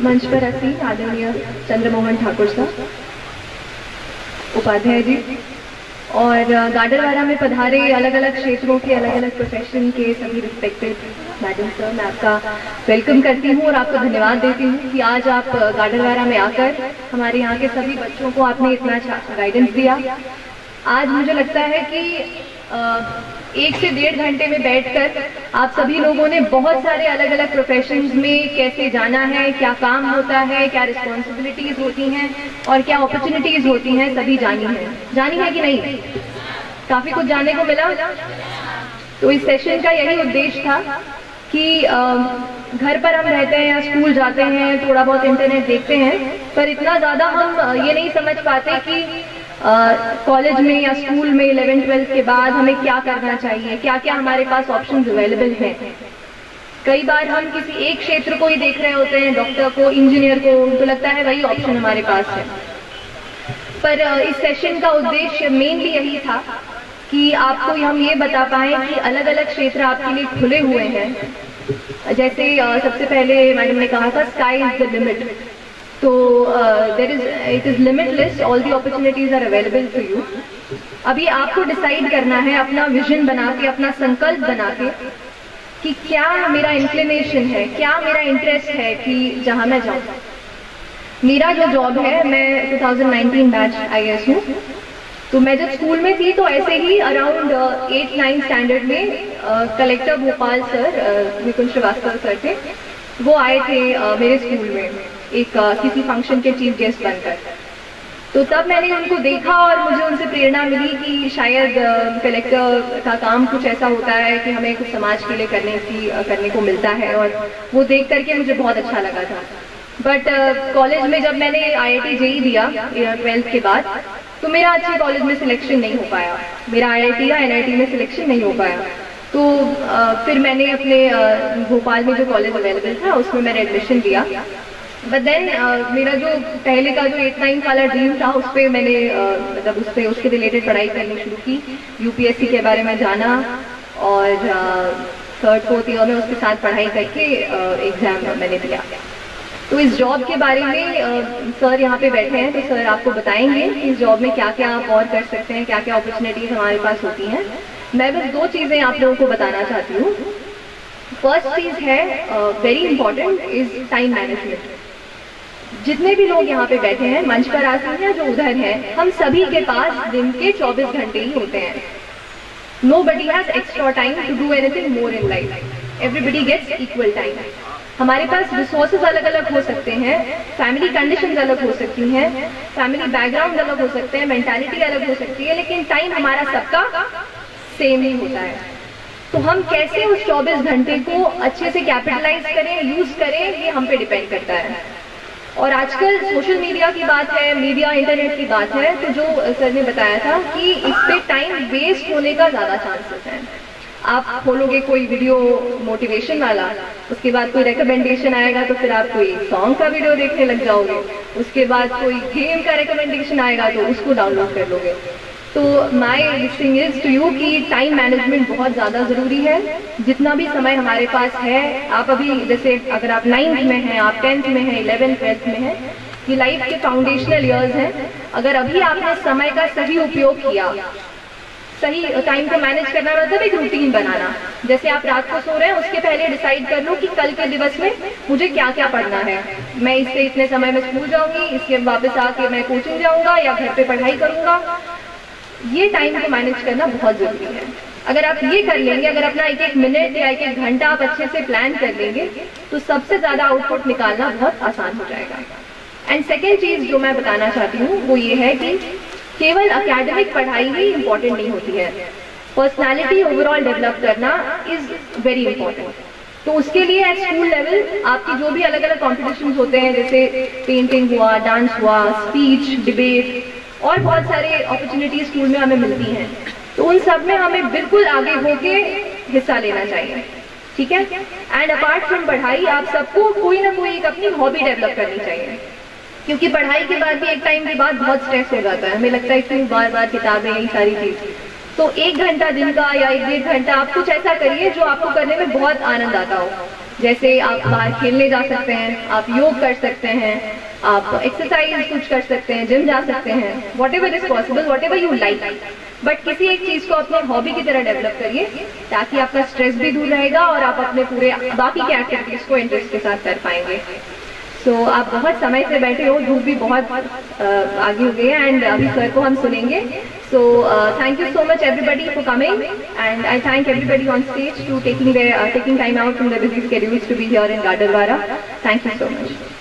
मंच पर असी आदरणीय चंद्रमोहन ठाकुर साहब उपाध्याय जी, और गाडरवारा में पधारे अलग अलग क्षेत्रों के अलग अलग प्रोफेशन के सभी रिस्पेक्टेड मैडम सर मैं आपका वेलकम करती हूँ और आपको धन्यवाद देती हूँ कि आज आप गाडरवारा में आकर हमारे यहाँ के सभी बच्चों को आपने इतना गाइडेंस दिया। आज मुझे लगता है कि एक से डेढ़ घंटे में बैठकर आप सभी लोगों ने बहुत सारे अलग अलग प्रोफेशन में कैसे जाना है, क्या काम होता है, क्या रिस्पॉन्सिबिलिटीज होती हैं और क्या अपॉर्चुनिटीज़ होती हैं, सभी जानी है। जानी है कि नहीं? काफ़ी कुछ जानने को मिला। तो इस सेशन का यही उद्देश्य था कि घर पर हम रहते हैं या स्कूल जाते हैं, थोड़ा बहुत इंटरनेट देखते हैं, पर इतना ज़्यादा हम ये नहीं समझ पाते कि कॉलेज में या स्कूल में इलेवन ट्वेल्थ के बाद हमें क्या करना चाहिए? क्या क्या हमारे पास ऑप्शन अवेलेबल हैं? कई बार हम किसी एक क्षेत्र को ही देख रहे होते हैं डॉक्टर को इंजीनियर को तो लगता है वही ऑप्शन हमारे पास है। पर इस सेशन का उद्देश्य मेनली यही था कि आपको हम ये बता पाए कि अलग अलग क्षेत्र आपके लिए खुले हुए हैं। जैसे सबसे पहले मैडम ने कहा था स्काई इज़ द लिमिट तो there is it is limitless all the opportunities are available to you अभी आपको डिसाइड करना है अपना विजन बना के अपना संकल्प बना के कि क्या मेरा इंक्लिनेशन है क्या मेरा इंटरेस्ट है कि जहाँ मैं जाऊँ। मेरा जो जॉब है मैं 2019 बैच आई एस हूँ। तो मैं जब स्कूल में थी तो ऐसे ही अराउंड एट नाइन स्टैंडर्ड में collector Bhopal sir Vikunj Shrivastava sir थे वो आए थे uh, मेरे स्कूल में। एक किसी फ़ंक्शन के चीफ गेस्ट बनकर। तो तब मैंने उनको देखा और मुझे उनसे प्रेरणा मिली कि शायद कलेक्टर का काम कुछ ऐसा होता है कि हमें कुछ समाज के लिए करने की करने को मिलता है और वो देख करके मुझे बहुत अच्छा लगा था। बट कॉलेज में जब मैंने आई आई जेई दिया ट्वेल्थ के बाद तो मेरा अच्छे कॉलेज में सिलेक्शन नहीं हो पाया। मेरा आईआईटी या एनआईटी में सिलेक्शन नहीं हो पाया। तो आ, फिर मैंने अपने भोपाल में जो कॉलेज अवेलेबल था उसमें मैंने एडमिशन लिया। बट देन uh, मेरा जो पहले का जो एट नाइन वाला ड्रीम था उस पर मैंने uh, मतलब उस पर उसके रिलेटेड पढ़ाई करनी शुरू की। यूपीएससी के बारे में जाना और थर्ड फोर्थ ईयर में उसके साथ पढ़ाई करके एग्ज़ाम uh, मैंने दिया। तो इस जॉब के बारे में सर यहाँ पे बैठे हैं तो सर आपको बताएँगे कि इस जॉब में क्या क्या आप और कर सकते हैं क्या क्या अपॉर्चुनिटीज़ हमारे पास होती हैं। मैं बस दो चीज़ें आप लोगों को बताना चाहती हूँ। फ़र्स्ट चीज़ है very important is time management जितने भी लोग यहाँ पे बैठे हैं, मंच पर आसन या जो उधर है, हम सभी के पास दिन के 24 घंटे ही होते हैं। Nobody has extra time to do anything more in life everybody gets equal time हमारे पास रिसोर्सेज अलग अलग हो सकते हैं फैमिली कंडीशन अलग हो सकती हैं फैमिली बैकग्राउंड अलग हो सकते हैं मेंटालिटी अलग हो सकती है, लेकिन टाइम हमारा सबका सेम ही होता है। तो हम कैसे उस 24 घंटे को अच्छे से कैपिटलाइज करें यूज़ करें, ये हम पे डिपेंड करता है। और आजकल सोशल मीडिया की बात है, मीडिया, इंटरनेट की बात है तो जो सर ने बताया था कि इस पे टाइम वेस्ट होने का ज़्यादा चांसेस है। आप खोलोगे कोई वीडियो मोटिवेशन वाला, उसके बाद कोई रिकमेंडेशन आएगा तो फिर आप कोई सॉन्ग का वीडियो देखने लग जाओगे। उसके बाद कोई गेम का रिकमेंडेशन आएगा तो उसको डाउनलोड कर लोगे। तो my thing is to you कि टाइम मैनेजमेंट बहुत ज़्यादा ज़रूरी है। जितना भी समय हमारे पास है, आप अभी जैसे अगर आप नाइन्थ में हैं, आप टेंथ में हैं इलेवेंथ ट्वेल्थ में हैं, ये लाइफ के फाउंडेशनल ईयर्स हैं। अगर अभी आपने समय का सही उपयोग किया, सही टाइम को मैनेज करना मतलब एक रूटीन बनाना। जैसे आप रात को सो रहे हैं, उसके पहले डिसाइड कर लो कि कल के दिवस में मुझे क्या क्या पढ़ना है। मैं इससे इतने समय में स्कूल जाऊँगी, इसके वापस आके मैं कोचिंग जाऊँगा या घर पे पढ़ाई करूँगा। ये टाइम को मैनेज करना बहुत ज़रूरी है। अगर आप ये कर लेंगे, अगर अपना एक एक मिनट या एक एक घंटा आप अच्छे से प्लान कर लेंगे तो सबसे ज़्यादा आउटपुट निकालना बहुत आसान हो जाएगा। एंड सेकेंड चीज़ जो मैं बताना चाहती हूँ, वो ये है कि केवल अकेडमिक पढ़ाई ही इंपॉर्टेंट नहीं होती है। पर्सनैलिटी ओवरऑल डेवलप करना इज़ वेरी इंपॉर्टेंट तो उसके लिए एट स्कूल लेवल आपके जो भी अलग अलग कॉम्पिटिशन होते हैं, जैसे पेंटिंग हुआ डांस हुआ स्पीच डिबेट और बहुत सारे अपॉर्चुनिटीज़ स्कूल में हमें मिलती हैं। तो उन सब में हमें बिल्कुल आगे होके हिस्सा लेना चाहिए। ठीक है? एंड अपार्ट फ्रॉम पढ़ाई, आप सबको कोई ना कोई एक अपनी हॉबी डेवलप करनी चाहिए। क्योंकि पढ़ाई के बाद भी एक टाइम के बाद बहुत स्ट्रेस हो जाता है। हमें लगता है कि बार बार किताबें, यही सारी चीज़। तो एक घंटा दिन का या एक डेढ़ घंटा आप कुछ ऐसा करिए जो आपको करने में बहुत आनंद आता हो। जैसे आप बाहर खेलने जा सकते हैं, आप योग कर सकते हैं आप एक्सरसाइज कुछ कर सकते हैं जिम जा सकते हैं whatever is possible whatever you like but किसी एक चीज़ को अपने हॉबी की तरह डेवलप करिए ताकि आपका स्ट्रेस भी दूर रहेगा और आप अपने पूरे बाकी के एक्टिविटीज़ को इंटरेस्ट के साथ कर पाएँगे सो so, आप बहुत समय से बैठे हो धूप भी बहुत आगे हो गई है एंड अभी सर को हम सुनेंगे so thank you so much everybody for coming and I thank everybody on stage to taking taking time out from the busy schedules to be here in Gadalwara. Thank you so much.